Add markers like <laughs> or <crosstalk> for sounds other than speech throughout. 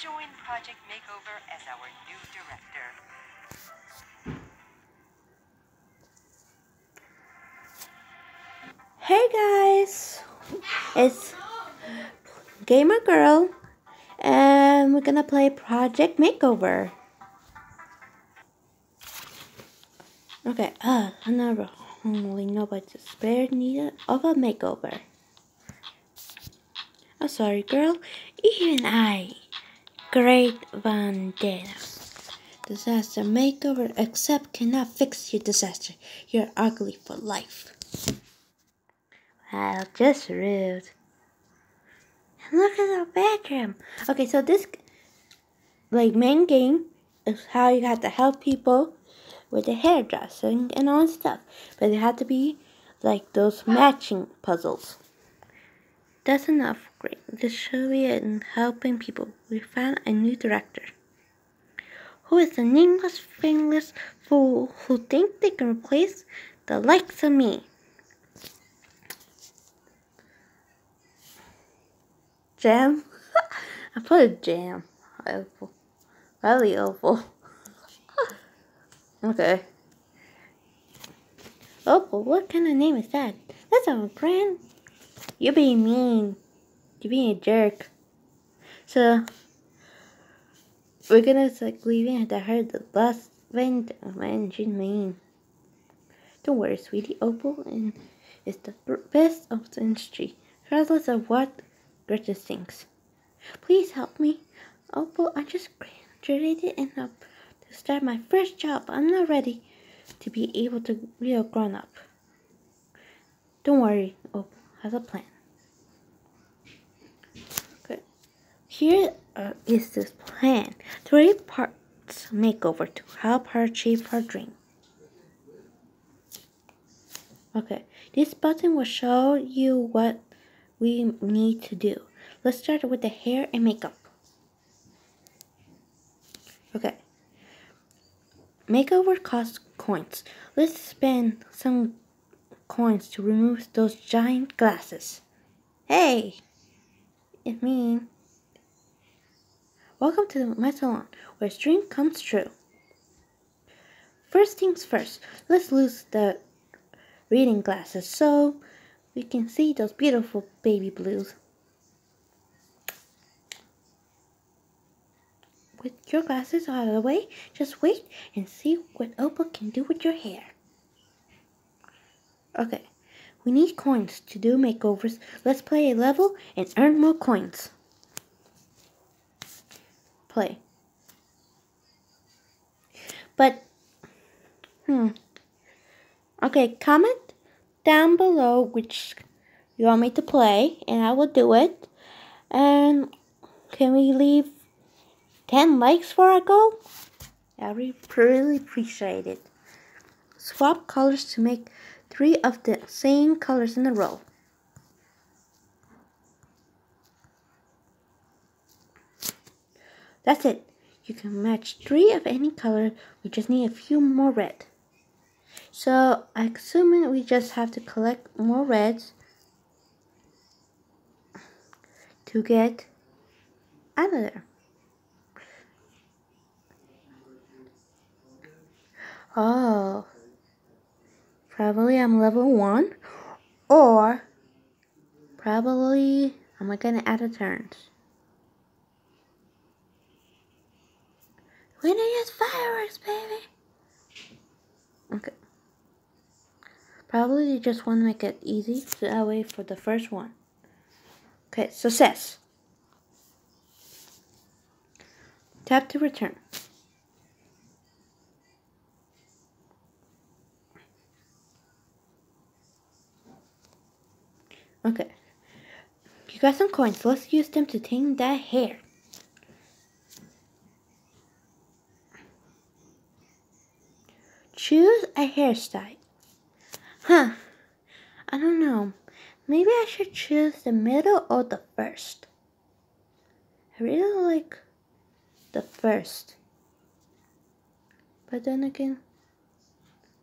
join Project Makeover as our new director. Hey guys, it's Gamer Girl, and we're gonna play Project Makeover. Okay, uh, another only nobody spare needed of a makeover. I'm oh, sorry, girl. Even I, Great Vandana. Disaster makeover, except cannot fix your disaster. You're ugly for life. Wow, just rude. And look at the bedroom. Okay, so this, like, main game is how you have to help people with the hairdressing and all that stuff. But it had to be like those matching puzzles. That's enough. Great. Be in helping people. We found a new director. Who is the nameless, fameless fool who think they can replace the likes of me? Jam? <laughs> I put a jam. Awful. Really awful. Okay. Oh, but what kind of name is that? That's a grand. You're being mean. You're being a jerk. So, we're gonna like leaving the heard the bus went. Oh man, she's mean. Don't worry, sweetie. Opal and is the best of the industry, regardless of what Greta thinks. Please help me. Opal, I just graduated and up to start my first job. I'm not ready to be able to be a grown up. Don't worry, Opal has a plan. Good. Here uh, is this plan. Three parts makeover to help her achieve her dream. Okay, this button will show you what we need to do. Let's start with the hair and makeup. Okay. Makeover costs coins. Let's spend some coins to remove those giant glasses. Hey! It's me. Welcome to my salon, where dream comes true. First things first, let's lose the reading glasses so we can see those beautiful baby blues. with your glasses out of the way, just wait and see what Opal can do with your hair. Okay, we need coins to do makeovers. Let's play a level and earn more coins. Play. But, hmm. Okay, comment down below which you want me to play, and I will do it. And can we leave 10 likes for our goal? I really appreciate it. Swap colors to make three of the same colors in a row. That's it. You can match three of any color. We just need a few more red. So, I assuming we just have to collect more reds to get there. Oh. Probably I'm level 1. Or, probably I'm gonna add a turn. We need gonna use fireworks, baby! Okay. Probably you just want to make it easy, so that way for the first one. Okay, success. Tap to return. Okay. You got some coins. Let's use them to tame that hair. Choose a hairstyle. Huh. I don't know. Maybe I should choose the middle or the first. I really like the first. But then again,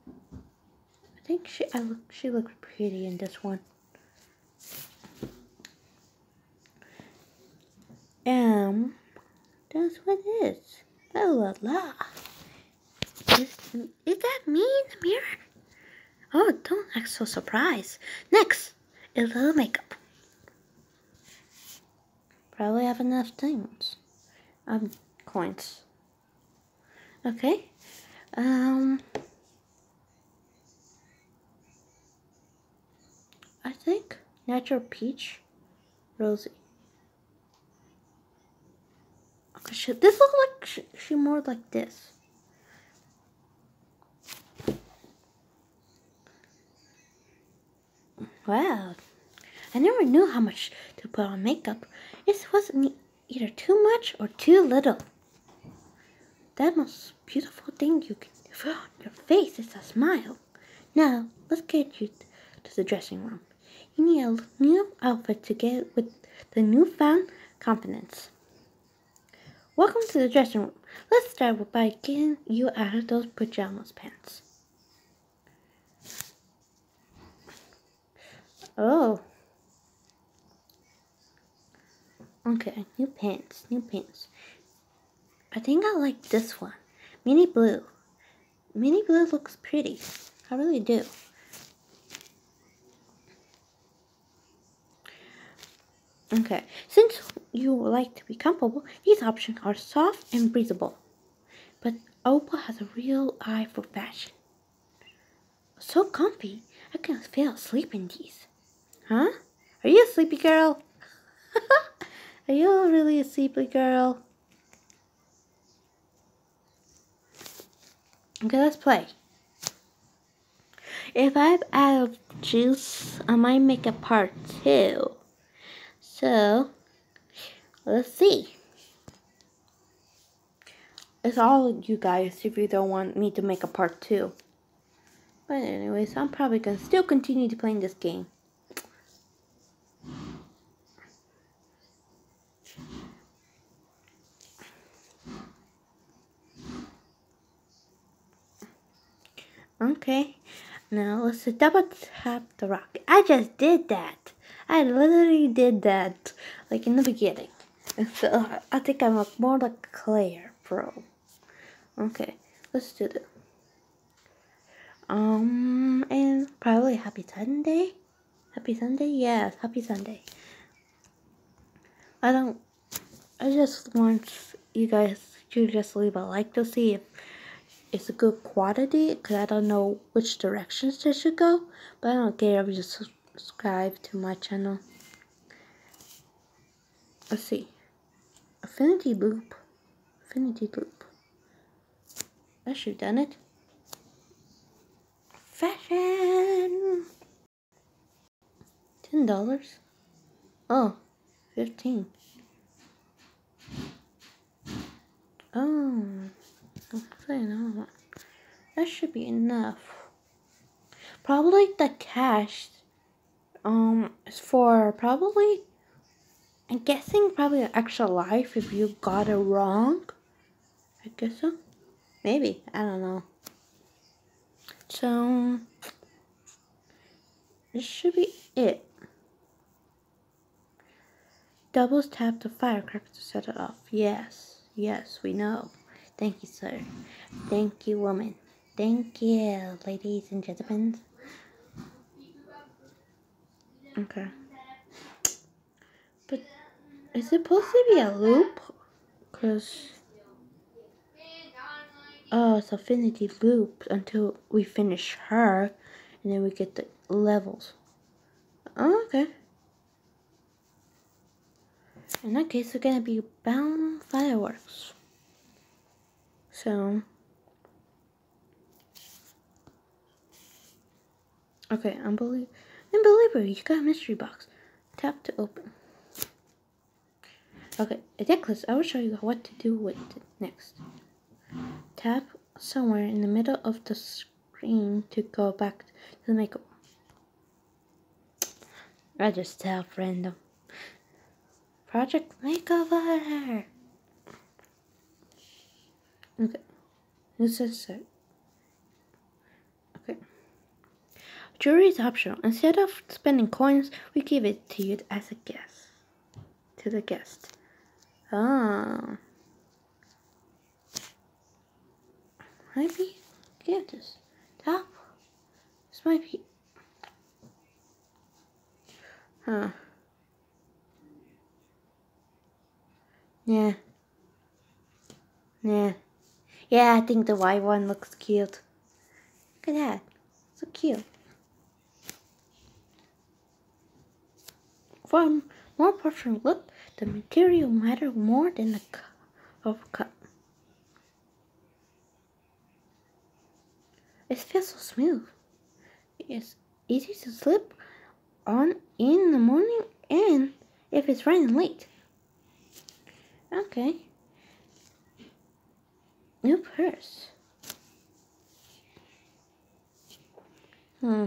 I think she I look she looks pretty in this one. That's what it is. Oh la la. Is, is that me in the mirror? Oh, don't act so surprised. Next, a little makeup. Probably have enough things. Um, coins. Okay. Um. I think natural peach, rosy. She, this looks like she, she more like this. Wow, I never knew how much to put on makeup. It wasn't either too much or too little. That most beautiful thing you can do on your face is a smile. Now, let's get you to the dressing room. You need a new outfit to get with the newfound confidence. Welcome to the dressing room. Let's start by getting you out of those pajamas pants. Oh. Okay, new pants, new pants. I think I like this one. Mini blue. Mini blue looks pretty. I really do. Okay, since you would like to be comfortable, these options are soft and breathable. But Opal has a real eye for fashion. So comfy, I can feel asleep in these. Huh? Are you a sleepy girl? <laughs> Are you really a sleepy girl? Okay, let's play. If I'm out of juice, I might make a part two. So, let's see. It's all you guys if you don't want me to make a part two. But anyways, I'm probably gonna still continue to playing this game. Okay, now let's double tap the rock. I just did that. I literally did that, like in the beginning. So I think I'm a, more like Claire Pro. Okay, let's do this. Um, and probably Happy Sunday. Happy Sunday, yes, Happy Sunday. I don't. I just want you guys to just leave a like to see if it's a good quality because I don't know which directions they should go. But I don't care if you subscribe to my channel. Let's see. Affinity loop. Infinity loop. I should have done it. Fashion. Ten dollars. Oh, fifteen. Oh, okay, no. That should be enough. Probably the cash. Um, is for probably. I'm guessing probably an extra life if you got it wrong. I guess so. Maybe I don't know. So this should be it. Doubles tap the firecracker to set it off. Yes, yes, we know. Thank you, sir. Thank you, woman. Thank you, ladies and gentlemen. Okay. Is it supposed to be a loop? Because. Oh, it's affinity loop until we finish her, and then we get the levels. Oh, okay. In that case, we're gonna be bound fireworks. So. Okay, unbelievable. Unbelievable, you got a mystery box. Tap to open. Okay, a necklace. I will show you what to do with it next. Tap somewhere in the middle of the screen to go back to the makeup. I just tap random. Project Makeover! Okay. this is so? Okay. Jewelry is optional. Instead of spending coins, we give it to you as a guest. To the guest. Oh, Might be this Top. This might be. Huh. Yeah. Yeah. Yeah, I think the white one looks cute. Look at that. So cute. One more portrait look the material matters more than the overcut. It feels so smooth. It's easy to slip on in the morning and if it's raining late. Okay. New purse. Hmm.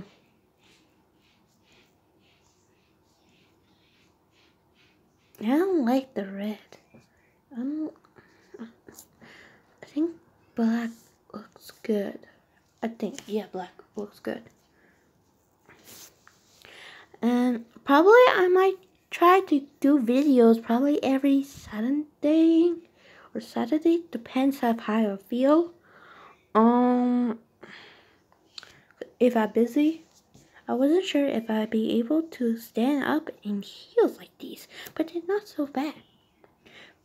I don't like the red. Um, I think black looks good. I think, yeah, black looks good. And probably I might try to do videos probably every Saturday or Saturday, depends how I feel. Um, if I'm busy, I wasn't sure if I'd be able to stand up in heels like these, but they're not so bad.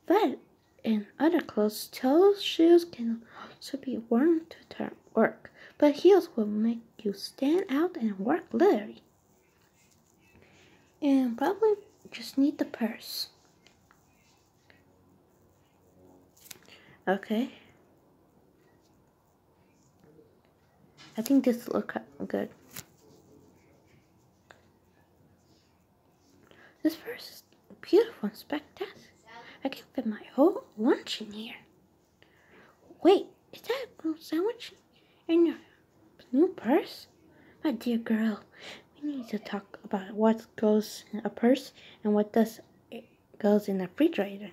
But in other clothes, toe shoes can also be worn to work, but heels will make you stand out and work literally. And probably just need the purse. Okay. I think this look good. This purse is beautiful and spectacular. I can fit my whole lunch in here. Wait, is that a sandwich in your new purse? My dear girl, we need to talk about what goes in a purse and what does it goes in a refrigerator.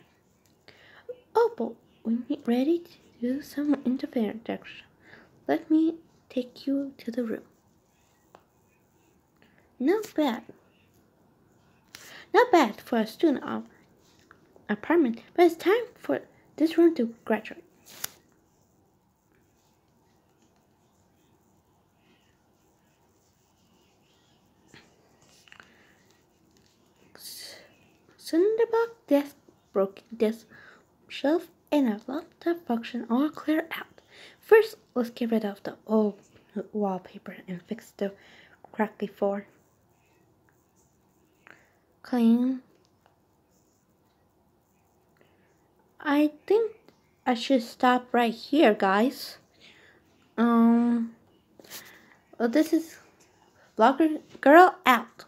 Oh, but we need ready to do some introduction. Let me take you to the room. Not bad. Not bad for a student of apartment, but it's time for this room to graduate. Cinderbox desk, broken desk, shelf, and a laptop function all clear out. First, let's get rid of the old wallpaper and fix the crack before. Clean. I think I should stop right here, guys. Um, well, this is Vlogger Girl out.